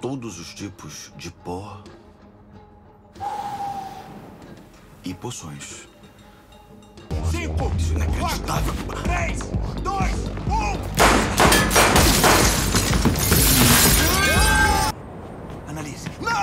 todos os tipos de pó e poções. Cinco, Isso é inacreditável. três, dois, um! Analise. Mas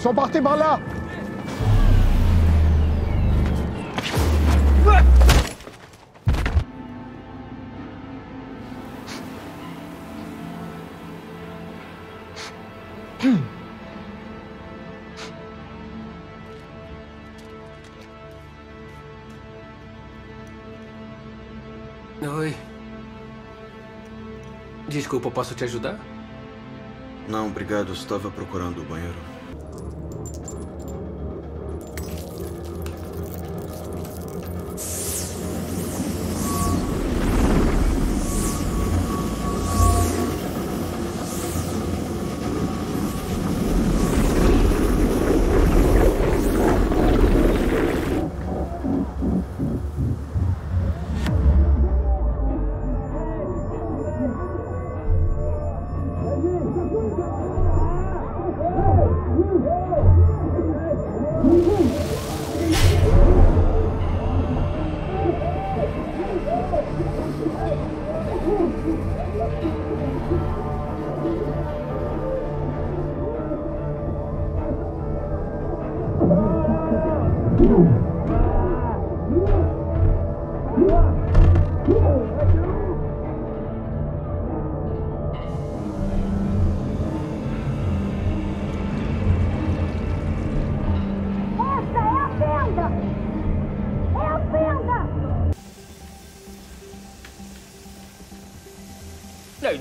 Ils sont partis par là Oi. Desculpa, posso te ajudar? Não, obrigado. Estava procurando o banheiro.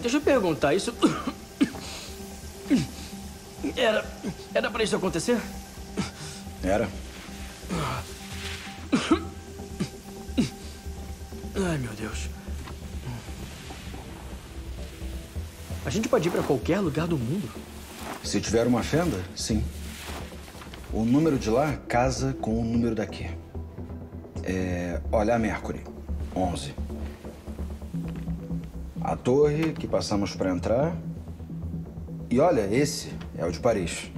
Deixa eu perguntar, isso. Era. Era pra isso acontecer? Era? Ai, meu Deus. A gente pode ir pra qualquer lugar do mundo. Se tiver uma fenda, sim. O número de lá casa com o número daqui. É, olha a Mercury, 11. A torre que passamos para entrar. E olha, esse é o de Paris.